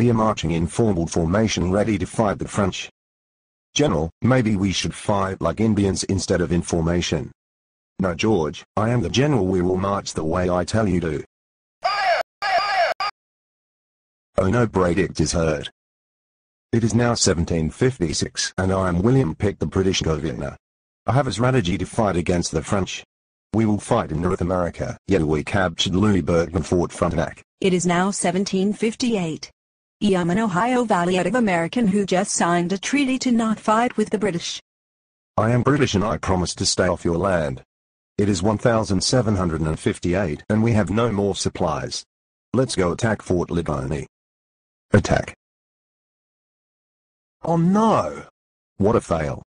We are marching in formal formation ready to fight the French. General, maybe we should fight like Indians instead of in formation. No George, I am the general we will march the way I tell you to. Oh no Braddock is hurt. It is now 1756 and I am William Pitt the British governor. I have a strategy to fight against the French. We will fight in North America. Yet we captured Louisburg and Fort Frontenac. It is now 1758. I am an Ohio Valley Native American who just signed a treaty to not fight with the British. I am British and I promise to stay off your land. It is 1758 and we have no more supplies. Let's go attack Fort Ligonier. Attack. Oh no! What a fail.